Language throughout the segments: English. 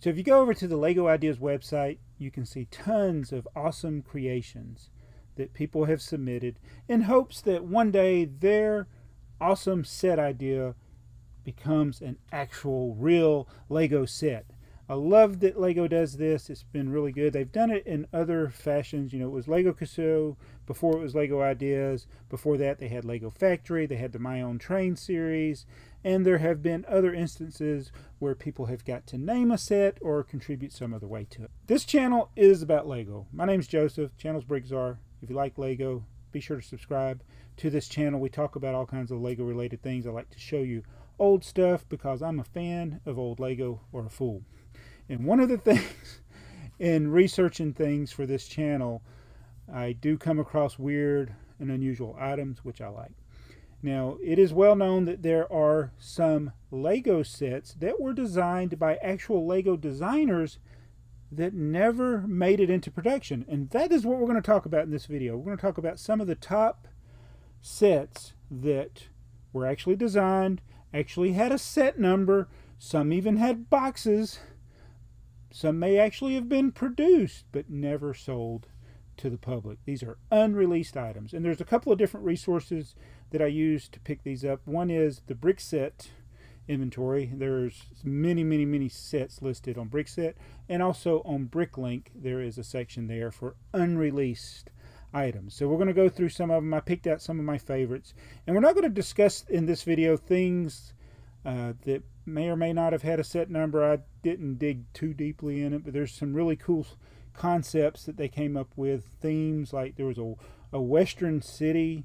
So if you go over to the LEGO Ideas website, you can see tons of awesome creations that people have submitted in hopes that one day their awesome set idea becomes an actual real Lego set. I love that Lego does this. It's been really good. They've done it in other fashions. You know, it was Lego Cuusoo before it was Lego Ideas. Before that, they had Lego Factory. They had the My Own Train series. And there have been other instances where people have got to name a set or contribute some other way to it. This channel is about Lego. My name's Joseph. Channel's BrickTsar. If you like Lego, be sure to subscribe to this channel. We talk about all kinds of Lego related things. I like to show you old stuff because I'm a fan of old Lego or a fool. And one of the things in researching things for this channel, I do come across weird and unusual items, which I like. Now, it is well known that there are some Lego sets that were designed by actual Lego designers that never made it into production. And that is what we're going to talk about in this video. We're going to talk about some of the top sets that were actually designed, actually had a set number, some even had boxes, some may actually have been produced but never sold to the public. These are unreleased items. And there's a couple of different resources that I use to pick these up. One is the Brickset inventory. There's many, many, many sets listed on Brickset. And also on Bricklink, there is a section there for unreleased items. So we're going to go through some of them. I picked out some of my favorites. And we're not going to discuss in this video things uh, that may or may not have had a set number. I didn't dig too deeply in it, but there's some really cool concepts that they came up with. Themes like there was a, a western city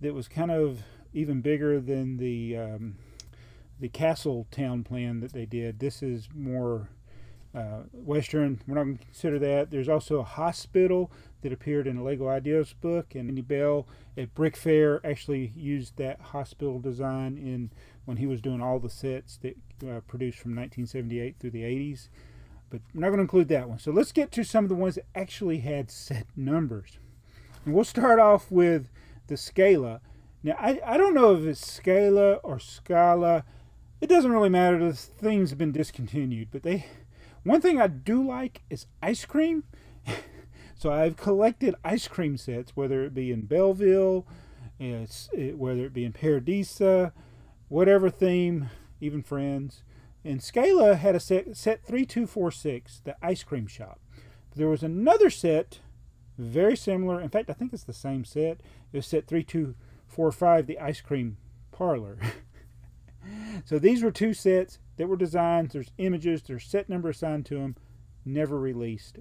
that was kind of even bigger than the um, the castle town plan that they did. This is more uh, Western. We're not going to consider that. There's also a hospital that appeared in a Lego Ideas book, and Andy Bell at BrickFair actually used that hospital design in when he was doing all the sets that uh, produced from 1978 through the 80s. But I'm not going to include that one. So let's get to some of the ones that actually had set numbers. And we'll start off with the Scala. Now, I, I don't know if it's Scala or Scala. It doesn't really matter. The thing's been discontinued. But they, one thing I do like is ice cream. so I've collected ice cream sets, whether it be in Belville, it's, it, whether it be in Paradisa, whatever theme, even Friends. And Scala had a set, set 3246, the ice cream shop. There was another set very similar. In fact, I think it's the same set. It was set 3245, the ice cream parlor. so these were two sets that were designed. There's images, there's set number assigned to them, never released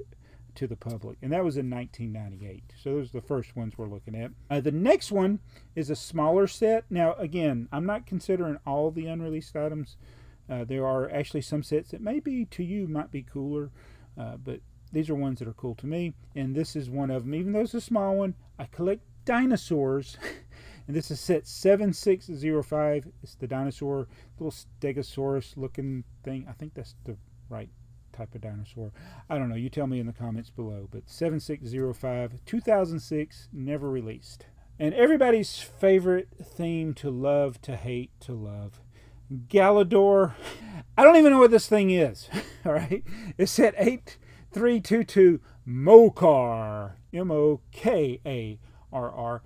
to the public. And that was in 1998. So those are the first ones we're looking at. Uh, the next one is a smaller set. Now, again, I'm not considering all the unreleased items. Uh, there are actually some sets that maybe to you might be cooler, uh, but these are ones that are cool to me. And this is one of them. Even though it's a small one, I collect dinosaurs. and this is set 7605. It's the dinosaur, little stegosaurus looking thing. I think that's the right type of dinosaur. I don't know. You tell me in the comments below. But 7605, 2006, never released. And everybody's favorite theme to love, to hate, to love. Galidor. I don't even know what this thing is. All right. It's set 8322 Mokarr. M O K A R R.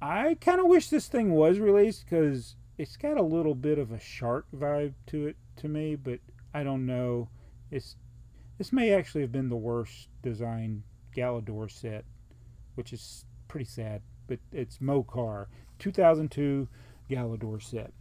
I kind of wish this thing was released because it's got a little bit of a shark vibe to it to me, but I don't know. It's this may actually have been the worst designed Galidor set, which is pretty sad. But it's Mokarr, 2002 Galador set.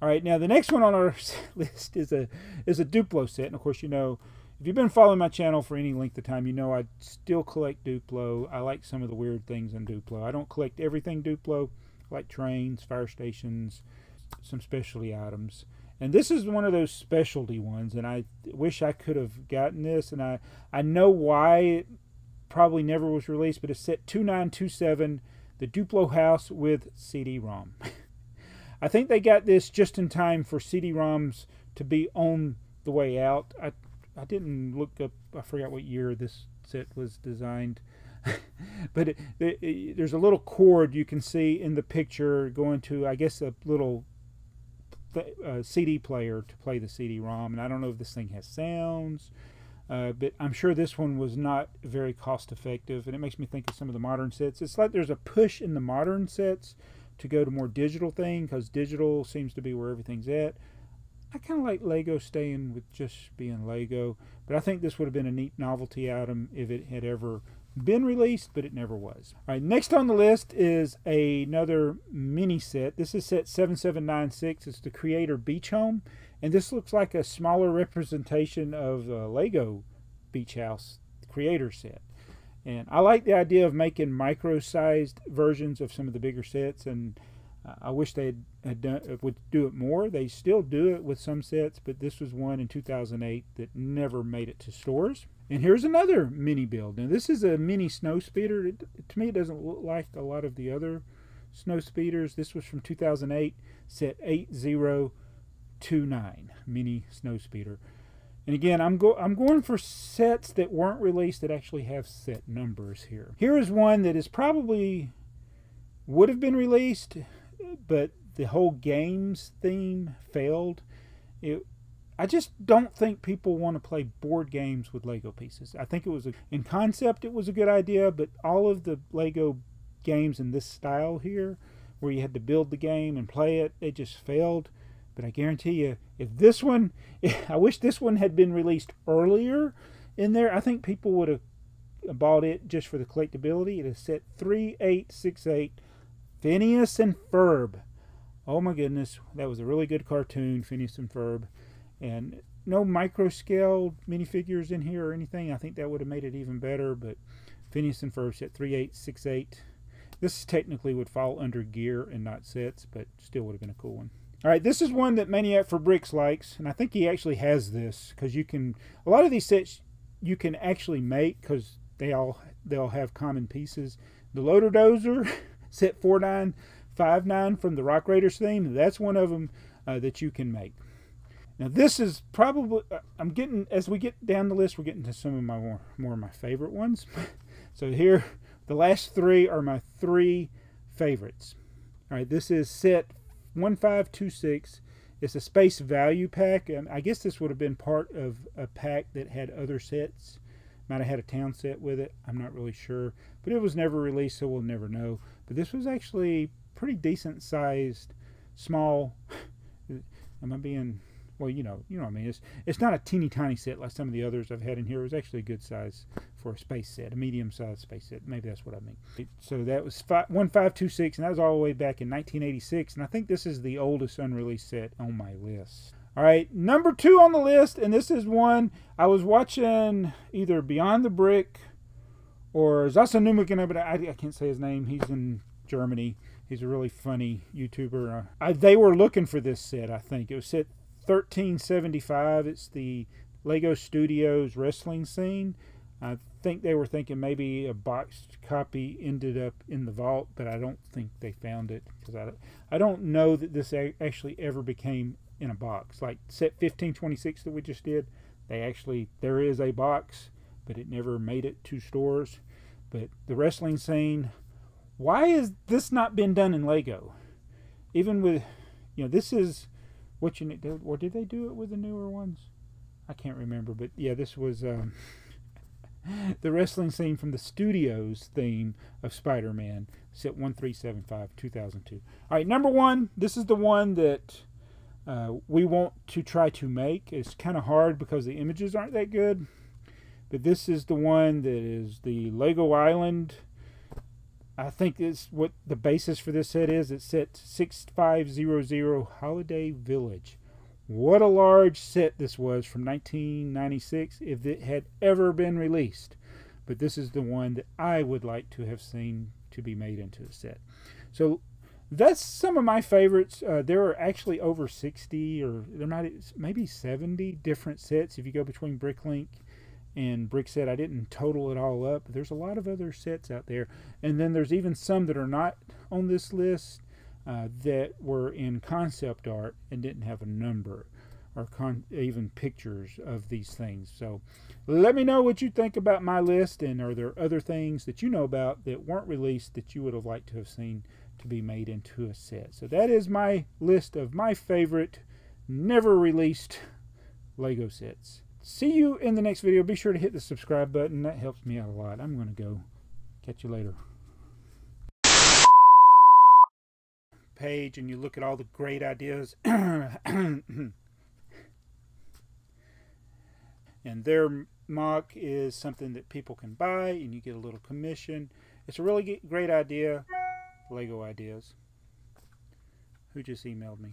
All right, now the next one on our list is a is a Duplo set, and of course you know if you've been following my channel for any length of time, you know I still collect Duplo. I like some of the weird things in Duplo. I don't collect everything Duplo, I like trains, fire stations, some specialty items. And this is one of those specialty ones, and I wish I could have gotten this. And I, I know why it probably never was released, but it's set 2927, the Duplo House with CD-ROM. I think they got this just in time for CD-ROMs to be on the way out. I, I didn't look up, I forgot what year this set was designed. but it, it, it, there's a little cord you can see in the picture going to, I guess, a little th- CD player to play the CD-ROM, and I don't know if this thing has sounds. Uh, but I'm sure this one was not very cost effective, and it makes me think of some of the modern sets. It's like there's a push in the modern sets to go to more digital thing because digital seems to be where everything's at. I kind of like Lego staying with just being Lego, but I think this would have been a neat novelty item if it had ever been released, but it never was. All right, next on the list is another mini set. This is set 7796. It's the Creator Beach Home, and this looks like a smaller representation of the Lego Beach House Creator set. And I like the idea of making micro-sized versions of some of the bigger sets, and I wish they had done uh, would do it more. They still do it with some sets, but this was one in 2008 that never made it to stores. And here's another mini build. Now this is a mini snow speeder. It, to me, it doesn't look like a lot of the other snow speeders. This was from 2008, set 8029 mini snow speeder. And again, I'm go I'm going for sets that weren't released that actually have set numbers here. Here is one that is probably would have been released, but the whole games theme failed. It I just don't think people want to play board games with Lego pieces. I think it was a, in concept it was a good idea, but all of the Lego games in this style here, where you had to build the game and play it, they just failed. But I guarantee you, if this one, I wish this one had been released earlier in there. I think people would have bought it just for the collectability. It is set 3868 Phineas and Ferb. Oh my goodness, that was a really good cartoon, Phineas and Ferb and no micro scale minifigures in here or anything. I think that would have made it even better, but Phineas and Ferb set 3868. This technically would fall under gear and not sets, but still would have been a cool one. All right, this is one that Maniac for Bricks likes, and I think he actually has this because you can. A lot of these sets you can actually make because they all they all have common pieces. The Loader Dozer set 4959 from the Rock Raiders theme. That's one of them uh, that you can make. Now this is probably uh, I'm getting as we get down the list, we're getting to some of my more, more of my favorite ones. so here, the last three are my three favorites. All right, this is set 1526. It's a space value pack. and I guess this would have been part of a pack that had other sets. Might have had a town set with it. I'm not really sure. But it was never released, so we'll never know. But this was actually pretty decent sized, small. Am I being well, you know, you know what I mean. It's it's not a teeny tiny set like some of the others I've had in here. It was actually a good size for a space set, a medium sized space set. Maybe that's what I mean. So that was five, one five two six, and that was all the way back in 1986. And I think this is the oldest unreleased set on my list. All right, number two on the list, and this is one I was watching either Beyond the Brick or Zasanumukin, but I, I can't say his name. He's in Germany. He's a really funny YouTuber. Uh, I, they were looking for this set, I think. It was set 1375. It's the Lego Studios wrestling scene. I think they were thinking maybe a boxed copy ended up in the vault, but I don't think they found it because I, I don't know that this actually ever became in a box. Like set 1526 that we just did, they actually there is a box, but it never made it to stores. But the wrestling scene, why has this not been done in Lego? Even with, you know, this is what you need, or did they do it with the newer ones? I can't remember, but yeah, this was um, the wrestling scene from the studios theme of Spider-Man, set 1375, 2002. All right, number one, this is the one that uh, we want to try to make. It's kind of hard because the images aren't that good, but this is the one that is the Lego Island I think is what the basis for this set is. It's set 6500 Holiday Village. What a large set this was from 1996 if it had ever been released. But this is the one that I would like to have seen to be made into a set. So that's some of my favorites. Uh, there are actually over 60 or there might maybe 70 different sets if you go between Bricklink and Brickset. I didn't total it all up. But There's a lot of other sets out there. And then there's even some that are not on this list uh, that were in concept art and didn't have a number or even pictures of these things. So let me know what you think about my list and are there other things that you know about that weren't released that you would have liked to have seen to be made into a set. So that is my list of my favorite never released Lego sets. See you in the next video. Be sure to hit the subscribe button. That helps me out a lot. I'm going to go. Catch you later. Page and you look at all the great ideas. and their MOC is something that people can buy and you get a little commission. It's a really great idea. Lego ideas. Who just emailed me?